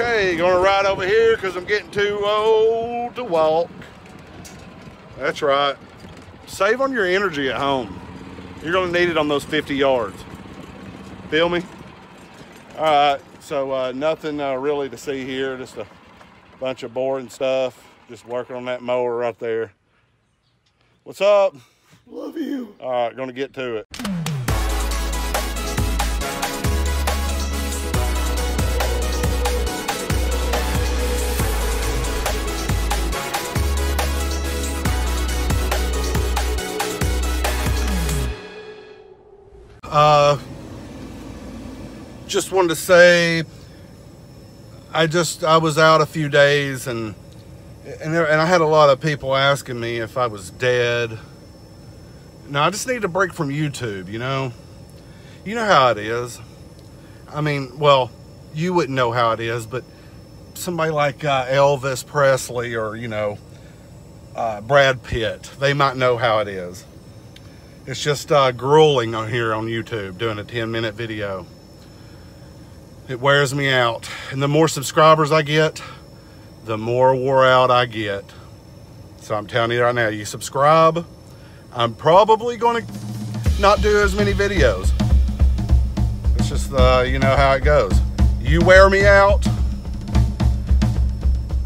Okay, gonna ride over here because I'm getting too old to walk. That's right. Save on your energy at home. You're gonna need it on those 50 yards. Feel me? All right, so uh, nothing uh, really to see here, just a bunch of boring stuff. Just working on that mower right there. What's up? Love you. All right, gonna get to it. Just wanted to say, I just I was out a few days and and there, and I had a lot of people asking me if I was dead. Now I just need a break from YouTube. You know, you know how it is. I mean, well, you wouldn't know how it is, but somebody like uh, Elvis Presley or you know uh, Brad Pitt, they might know how it is. It's just uh, grueling on here on YouTube doing a 10 minute video. It wears me out. And the more subscribers I get, the more wore out I get. So I'm telling you right now, you subscribe, I'm probably going to not do as many videos. It's just, uh, you know how it goes. You wear me out,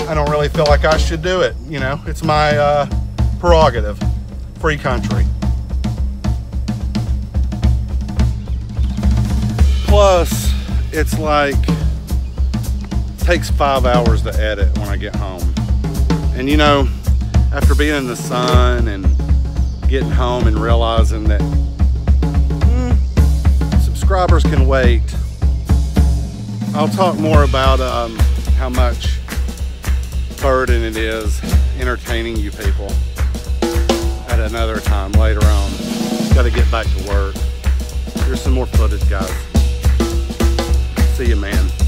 I don't really feel like I should do it. You know, it's my uh, prerogative. Free country. Plus, it's like takes five hours to edit when I get home. And you know, after being in the sun and getting home and realizing that hmm, subscribers can wait, I'll talk more about um, how much burden it is entertaining you people at another time later on. Got to get back to work. Here's some more footage, guys. See you, man.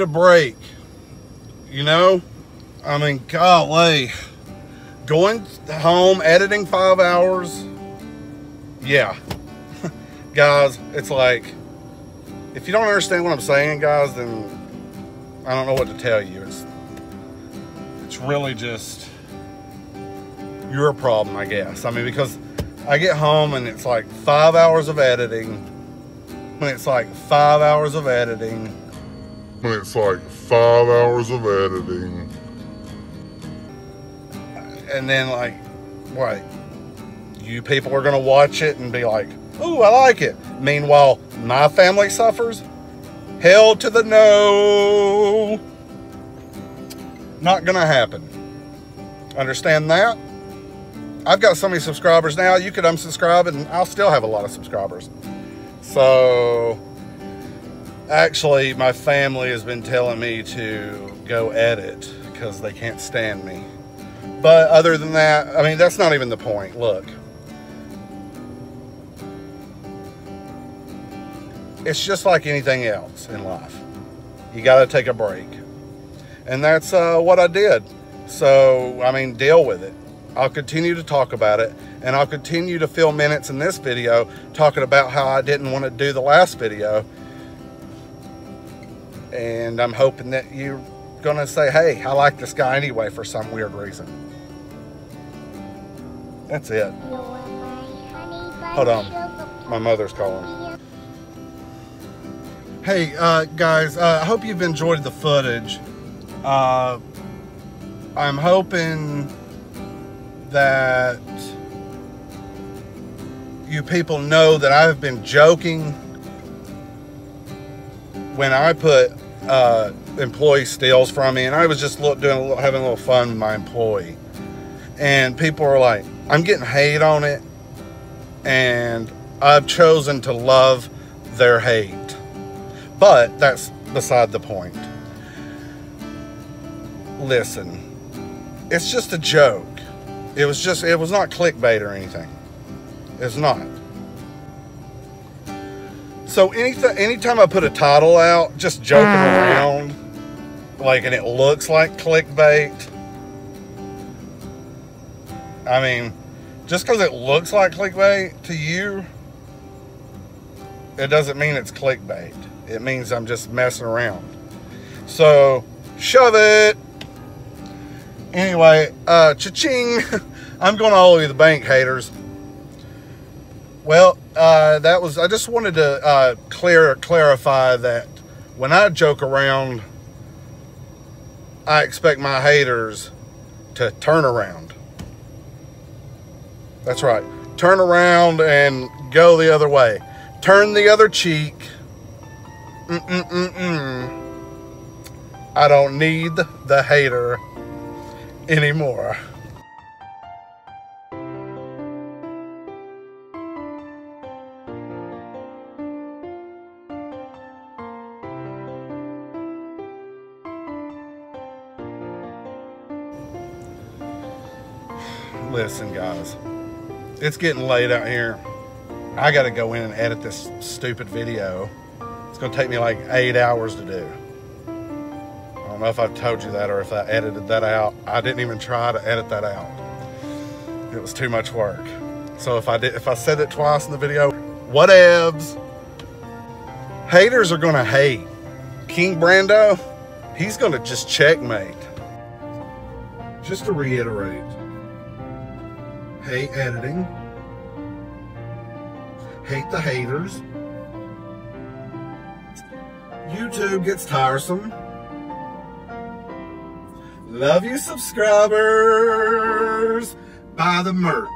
Needed a break. You know? I mean, golly. Going home, editing five hours. Yeah. guys, it's like, if you don't understand what I'm saying, guys, then I don't know what to tell you. It's, it's really just your problem, I guess. I mean, because I get home and it's like five hours of editing. When it's like five hours of editing When it's like five hours of editing. and then like what you people are gonna watch it and be like ooh i like it. Meanwhile my family suffers. Hell to the no. Not gonna happen. Understand that? I've got so many subscribers now you could unsubscribe and i'll still have a lot of subscribers. So actually my family has been telling me to go edit because they can't stand me but other than that, I mean, that's not even the point. Look, it's just like anything else in life. You got to take a break. And that's uh, what I did. So, I mean, deal with it. I'll continue to talk about it. And I'll continue to fill minutes in this video talking about how I didn't want to do the last video And I'm hoping that you're gonna say, hey, I like this guy anyway for some weird reason. That's it. Hold on. My mother's calling. Hey, uh, guys, uh, I hope you've enjoyed the footage. Uh, I'm hoping that you people know that I've been joking when I put uh, employee steals from me, and I was just look, doing a little, having a little fun with my employee, and people are like, "I'm getting hate on it," and I've chosen to love their hate. But that's beside the point. Listen, it's just a joke. It was just, it was not clickbait or anything. It's not. So anything, anytime I put a title out, just joking around, like, and it looks like clickbait. I mean, just because it looks like clickbait to you, it doesn't mean it's clickbait. It means I'm just messing around. So, shove it. Anyway, uh, cha-ching. I'm going to all you the bank haters. Well, uh, that was, I just wanted to uh, clear clarify that when I joke around, I expect my haters to turn around. That's right. Turn around and go the other way. Turn the other cheek. Mm-mm-mm-mm. I don't need the hater anymore. Listen, guys, it's getting late out here. I got to go in and edit this stupid video. It's going to take me like eight hours to do. I don't know if I've told you that or if I edited that out. I didn't even try to edit that out. It was too much work. So if I did, if I said it twice in the video, whatevs. Haters are going to hate. King Brando, he's going to just checkmate. Just to reiterate, hate editing, hate the haters. YouTube gets tiresome. Love you subscribers. Buy the merch.